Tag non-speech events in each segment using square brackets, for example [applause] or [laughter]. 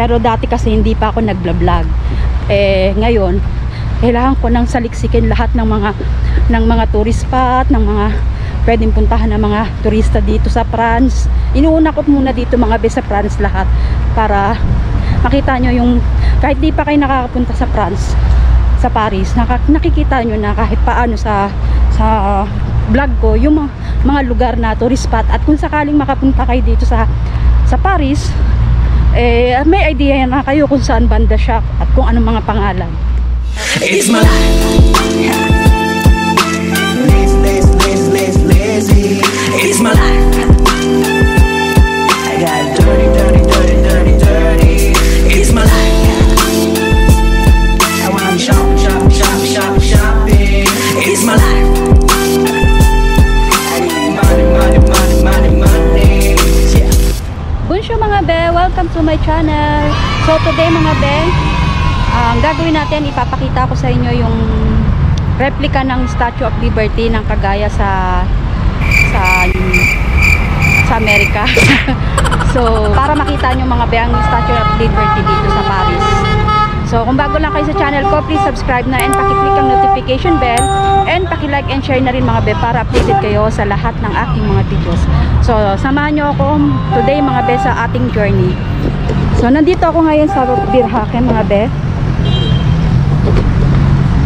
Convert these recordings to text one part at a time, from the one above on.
Pero dati kasi hindi pa ako nagblog. Eh ngayon, kailangan ko nang saliksikin lahat ng mga ng mga tourist spot, ng mga pwedeng puntahan ng mga turista dito sa France. Inuuna ko muna dito mga be sa France lahat para makita nyo yung kahit di pa kayo nakakapunta sa France sa Paris, naka, nakikita nyo na kahit paano sa sa vlog ko yung mga, mga lugar na tourist spot at kung sakaling makapunta kayo dito sa sa Paris eh may idea na kayo kung saan banda siya at kung anong mga pangalan It's my life. It's my life. Be, welcome to my channel. So today mga be, ang gagawin natin, ipapakita ko sa inyo yung replica ng Statue of Liberty ng kagaya sa sa sa Amerika. [laughs] so, para makita nyo mga be ang Statue of Liberty dito sa Paris. So, kung bago lang kayo sa channel ko, please subscribe na and pakiclick ang notification bell and pakilike and share na rin mga be para updated kayo sa lahat ng aking mga videos. So, samahan nyo ako today mga be sa ating journey. So, nandito ako ngayon sa Birhaken mga be.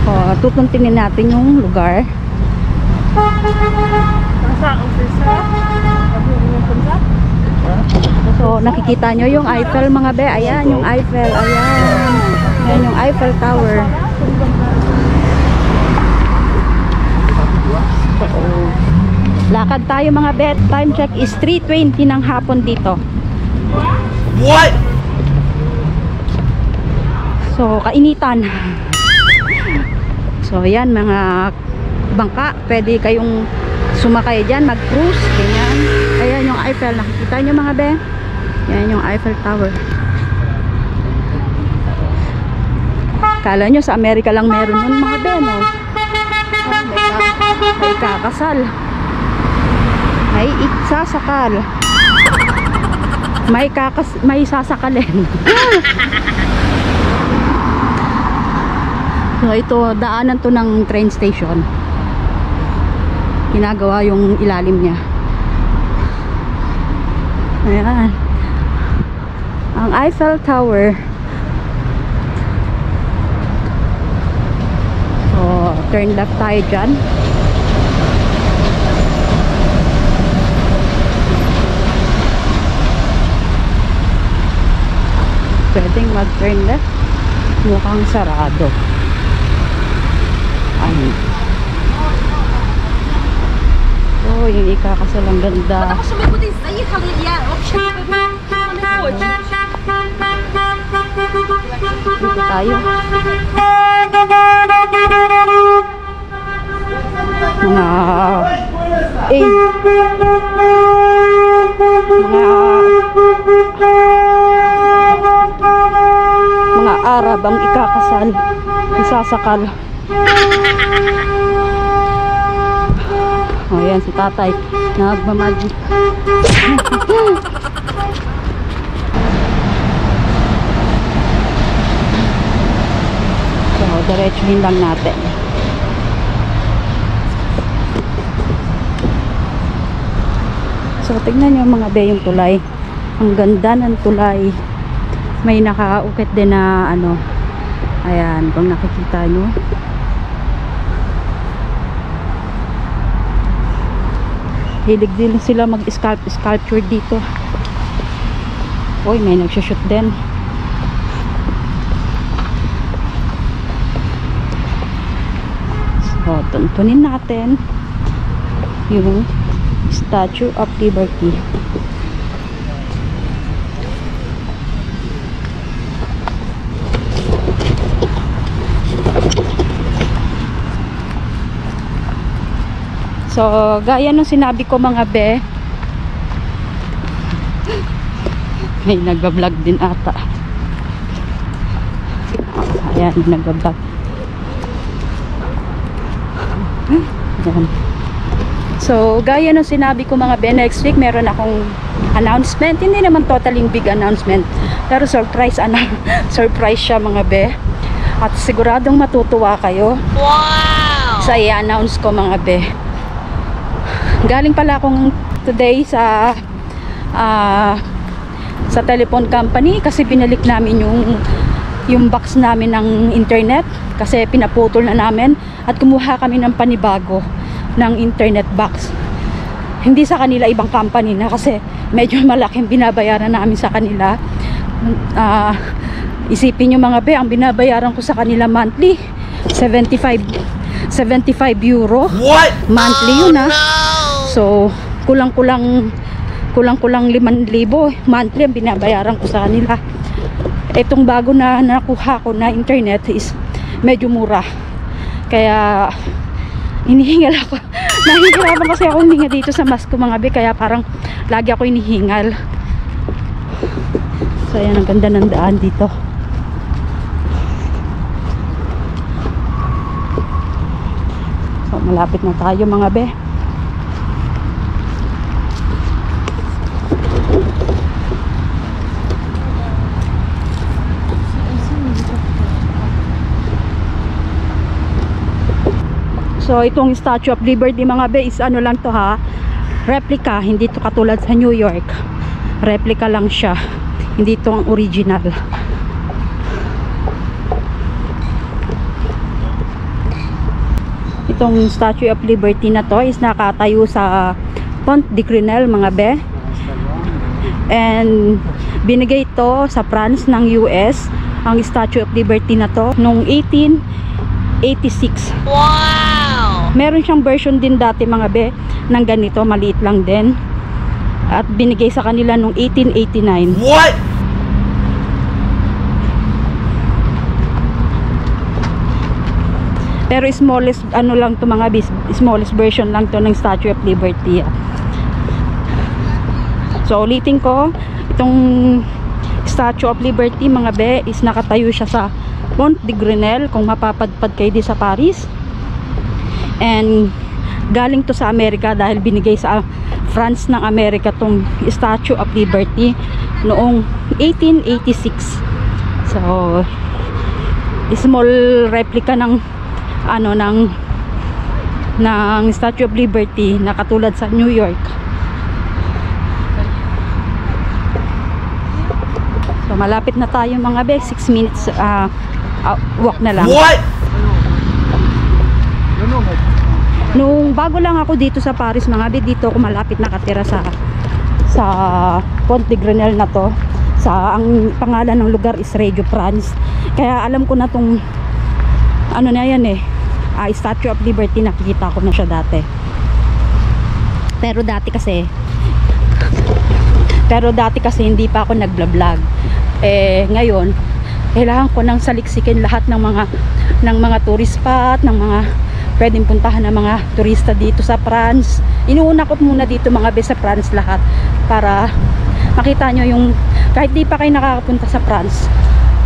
O, tutuntinin natin yung lugar. So, nakikita nyo yung Eiffel mga be. Ayan, yung Eiffel. Ayan. Ayan yung Eiffel Tower. Lakad tayo mga be. Time check is 3.20 ng hapon dito. What? So, kainitan. So, ayan, mga bangka. Pwede kayong sumakay dyan, mag-cruise. Ganyan. Ayan yung Eiffel. Nakikita nyo mga be? Ayan yung Eiffel Tower. Kala nyo sa Amerika lang meron nun mga be, no? Ah, may, ka- may kakasal. May iksasakal. May kakas may sasakalin. [laughs] So ito, daanan to ng train station. Ginagawa yung ilalim niya. Ayan. Ang Eiffel Tower. So, turn left tayo dyan. Pwedeng mag-turn left. Mukhang sarado. Ay. Oh, yung ikakasal ang ganda. потому что мы куда заехали, я вообще не хочу. Tayo. Mga eh mga mga Arab ang ikakasal isasakal. O yan si tatay. Nagmamagi [laughs] diretsuhin lang natin. So tignan nyo mga be yung tulay. Ang ganda ng tulay. May nakaukit din na ano ayan kung nakikita nyo hilig din sila mag -sculpt, sculpture dito. Uy may nagsushoot din so tuntunin natin yung statue of liberty So, gaya nung sinabi ko mga be, [laughs] may nagbablog din ata. Ayan, nagbablog. Ayan. So, gaya ng sinabi ko mga be, next week meron akong announcement. Hindi naman totally big announcement. Pero surprise, ano, [laughs] surprise siya mga be. At siguradong matutuwa kayo. Wow! Sa i-announce ko mga be. Galing pala akong today sa ah sa telephone company kasi binalik namin yung yung box namin ng internet kasi pinaputol na namin at kumuha kami ng panibago ng internet box. Hindi sa kanila ibang company na kasi medyo [laughs] malaking binabayaran namin sa kanila. Ah, isipin nyo mga be ang binabayaran ko sa kanila monthly 75 75 euro. What? monthly yun ah. so kulang-kulang kulang-kulang 5,000 monthly ang binabayaran ko sa kanila itong bago na nakuha ko na internet is medyo mura. Kaya hinihingal [laughs] ako. Nahihirapan kasi ako huminga dito sa Masco mga be kaya parang lagi ako hinihingal. So ayan ang ganda ng daan dito. So malapit na tayo mga be So itong Statue of Liberty mga be is ano lang to ha? Replica, hindi to katulad sa New York. Replica lang siya. Hindi to ang original. Itong Statue of Liberty na to is nakatayo sa Pont de Grenelle mga be. And binigay to sa France ng US ang Statue of Liberty na to noong 1886 meron siyang version din dati mga be ng ganito maliit lang din at binigay sa kanila nung 1889 What? pero smallest ano lang to mga bis smallest version lang to ng Statue of Liberty ah. so ulitin ko itong Statue of Liberty mga be is nakatayo siya sa Pont de Grenelle kung mapapadpad kayo di sa Paris and galing to sa Amerika dahil binigay sa France ng Amerika tong Statue of Liberty noong 1886 so small replica ng ano ng ng Statue of Liberty na katulad sa New York. So malapit na tayo mga be 6 minutes ah, ah, walk na lang. What? Nung bago lang ako dito sa Paris, mga be, dito ako malapit nakatira sa sa Pont de Grenelle na to. Sa ang pangalan ng lugar is Reggio France. Kaya alam ko na tong ano na yan eh. ah, Statue of Liberty nakikita ko na siya dati. Pero dati kasi pero dati kasi hindi pa ako nagblog Eh ngayon, kailangan ko nang saliksikin lahat ng mga ng mga tourist spot, ng mga pwedeng puntahan ng mga turista dito sa France. Inuuna ko muna dito mga be sa France lahat para makita nyo yung kahit di pa kayo nakakapunta sa France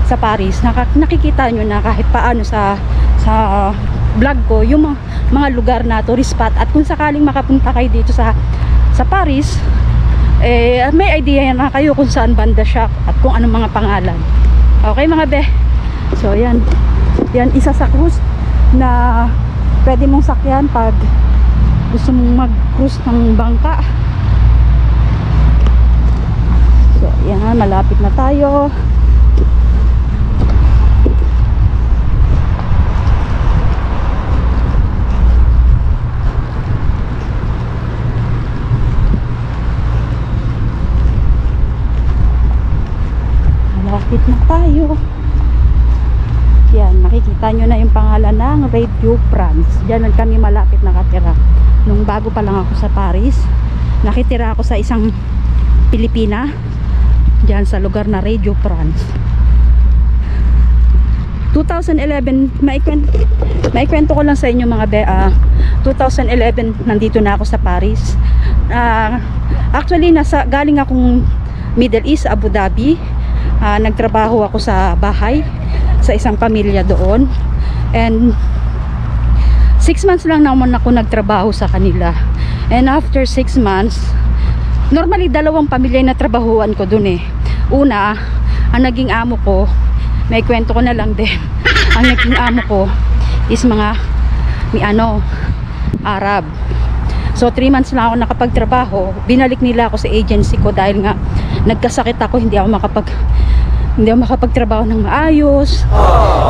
sa Paris, naka, nakikita nyo na kahit paano sa sa vlog ko yung mga, mga lugar na tourist spot. At kung sakaling makapunta kayo dito sa sa Paris eh may idea na kayo kung saan banda siya at kung anong mga pangalan. Okay mga be? So yan. Yan isa sa cruise na pwede mong sakyan pag gusto mong mag cruise ng bangka. So yan malapit na tayo. Malapit na tayo yan, makikita nyo na yung pangalan ng Radio France. Diyan kami malapit nakatira. Nung bago pa lang ako sa Paris, nakitira ako sa isang Pilipina. Diyan sa lugar na Radio France. 2011, maikwento, maikwento ko lang sa inyo mga be, ah, 2011 nandito na ako sa Paris. Ah, actually, nasa, galing akong Middle East, Abu Dhabi. Ah, nagtrabaho ako sa bahay sa isang pamilya doon and 6 months lang naman ako nagtrabaho sa kanila And after 6 months, normally dalawang pamilya na trabahuan ko dun eh. Una, ang naging amo ko, may kwento ko na lang din. [laughs] ang naging amo ko is mga ni ano, Arab. So 3 months na ako nakapagtrabaho, binalik nila ako sa agency ko dahil nga nagkasakit ako, hindi ako makapag hindi ako makapagtrabaho ng maayos.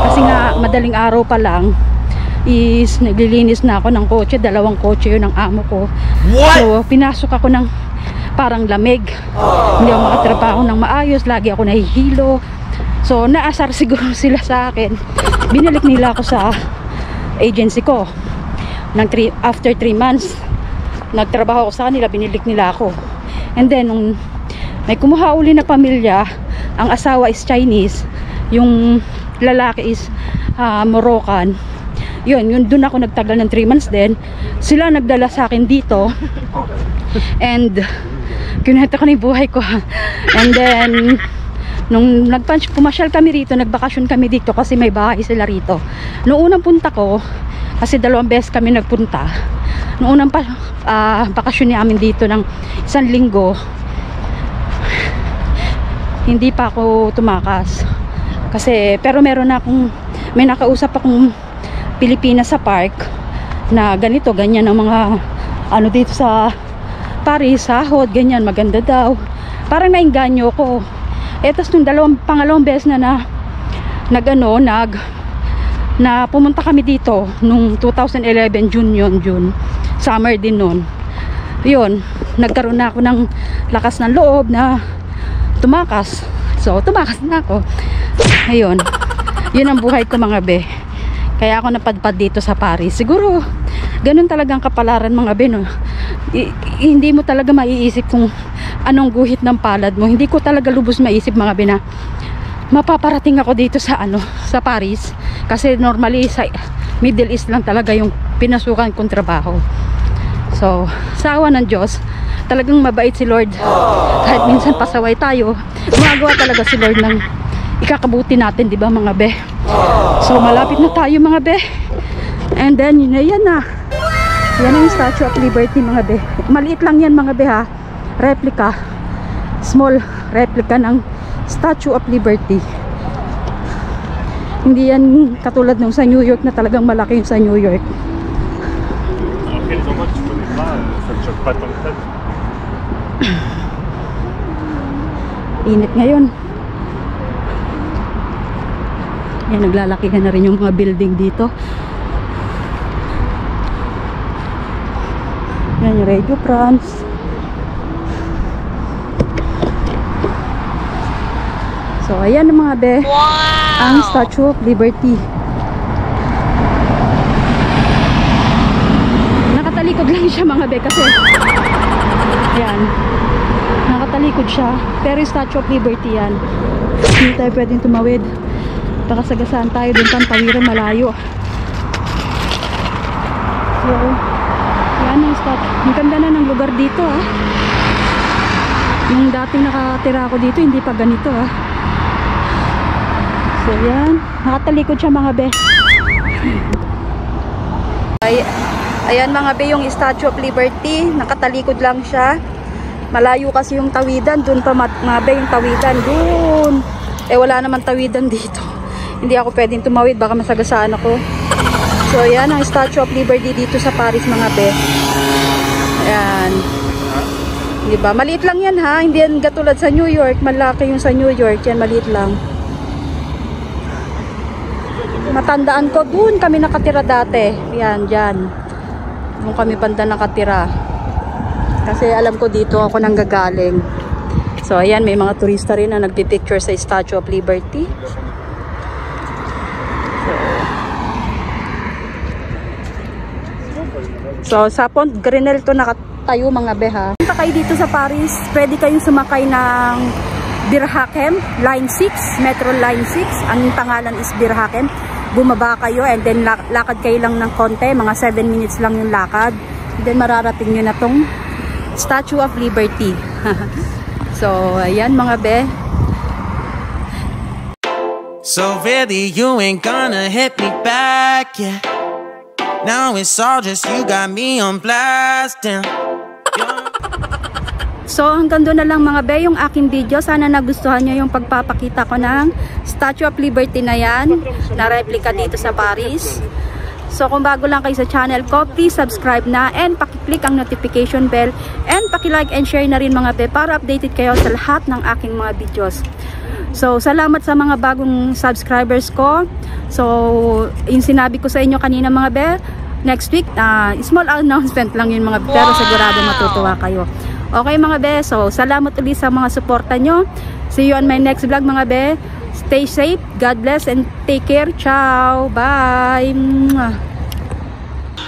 Kasi nga madaling araw pa lang is naglilinis na ako ng kotse, dalawang kotse yun ng amo ko. So pinasok ako ng parang lamig. Hindi ako makatrabaho ng maayos, lagi ako nahihilo. So naasar [laughs] siguro sila sa akin. Binalik nila ako sa agency ko. Nang three, after 3 months, nagtrabaho ako sa kanila, binilik nila ako. And then, nung may kumuha uli na pamilya, ang asawa is Chinese, yung lalaki is ah, Moroccan. Yun, yun doon ako nagtagal ng 3 months din. Sila nagdala sa akin dito. And kinento ko na yung buhay ko. And then nung nagpunch pumasyal kami rito, nagbakasyon kami dito kasi may bahay sila rito. Noong unang punta ko, kasi dalawang beses kami nagpunta. Noong unang ah, bakasyon namin dito ng isang linggo, hindi pa ako tumakas. Kasi, pero meron na akong, may nakausap akong Pilipinas sa park na ganito, ganyan ang mga, ano dito sa Paris, sahod, ganyan, maganda daw. Parang nainganyo ko. Eh, nung dalawang, pangalawang beses na na, nag ano, nag, na pumunta kami dito nung 2011, June yun, June. Summer din nun. Yun, nagkaroon na ako ng lakas ng loob na tumakas. So, tumakas na ako. Ayun. Yun ang buhay ko mga be. Kaya ako napadpad dito sa Paris. Siguro, ganun talagang kapalaran mga be, no? Hindi mo talaga maiisip kung anong guhit ng palad mo. Hindi ko talaga lubos maisip mga be na mapaparating ako dito sa ano, sa Paris. Kasi normally sa Middle East lang talaga yung pinasukan kong trabaho. So, sa awa ng Diyos, talagang mabait si Lord. Kahit minsan pasaway tayo, gumagawa talaga si Lord ng ikakabuti natin, di ba mga be? So, malapit na tayo mga be. And then, yun na yan na. Yan ang Statue of Liberty mga be. Maliit lang yan mga be ha. Replica. Small replica ng Statue of Liberty. Hindi yan katulad nung sa New York na talagang malaki yung sa New York. Init ngayon. Yan, naglalaki na rin yung mga building dito. Yan yung Radio France. So, ayan mga be. Ang Statue of Liberty. Nakatalikod lang siya mga be kasi Ayan. Nakatalikod siya. Pero yung Statue of Liberty yan. Hindi tayo pwedeng tumawid. Baka sagasaan tayo dun pang tawiran malayo. So, yan ang statue. Ang ganda na ng lugar dito ah. Yung dating nakatira ako dito, hindi pa ganito ah. So yan. Nakatalikod siya mga be. Ay, ayan mga be yung Statue of Liberty. Nakatalikod lang siya. Malayo kasi yung tawidan. Doon pa mat- mga be yung tawidan. Doon. Eh wala naman tawidan [laughs] dito. Hindi ako pwedeng tumawid. Baka masagasaan ako. So ayan ang Statue of Liberty dito sa Paris mga be. Ayan. Diba? Maliit lang yan ha. Hindi yan katulad sa New York. Malaki yung sa New York. Yan maliit lang. Matandaan ko, doon kami nakatira dati. Yan, dyan. Doon kami banda nakatira. Kasi alam ko dito ako nang gagaling. So, ayan, may mga turista rin na nagpipicture sa Statue of Liberty. So, sa Pont Grenelle to nakatayo mga beha. Punta kayo dito sa Paris, pwede kayong sumakay ng Birhaken, Line 6, Metro Line 6. Ang pangalan is Birhaken. Bumaba kayo and then lak- lakad kayo lang ng konti, mga 7 minutes lang yung lakad. Then mararating nyo na tong Statue of Liberty. [laughs] so, ayan mga be. So really, you ain't gonna hit me back, yeah. Now it's all just you got me on blast, damn. [laughs] So hanggang doon na lang mga be yung aking video. Sana nagustuhan nyo yung pagpapakita ko ng Statue of Liberty na yan. Na replica dito sa Paris. So kung bago lang kayo sa channel ko, please subscribe na and pakiclick ang notification bell and pakilike and share na rin mga be para updated kayo sa lahat ng aking mga videos. So salamat sa mga bagong subscribers ko. So yung sinabi ko sa inyo kanina mga be, next week, uh, small [laughs] announcement lang yun mga be, pero sigurado matutuwa kayo. Okay mga be, so salamat ulit sa mga suporta nyo. See you on my next vlog mga be. Stay safe, God bless, and take care. Ciao, bye.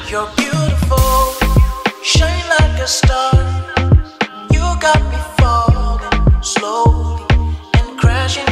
You're beautiful, shine like a star. You got me falling slowly and crashing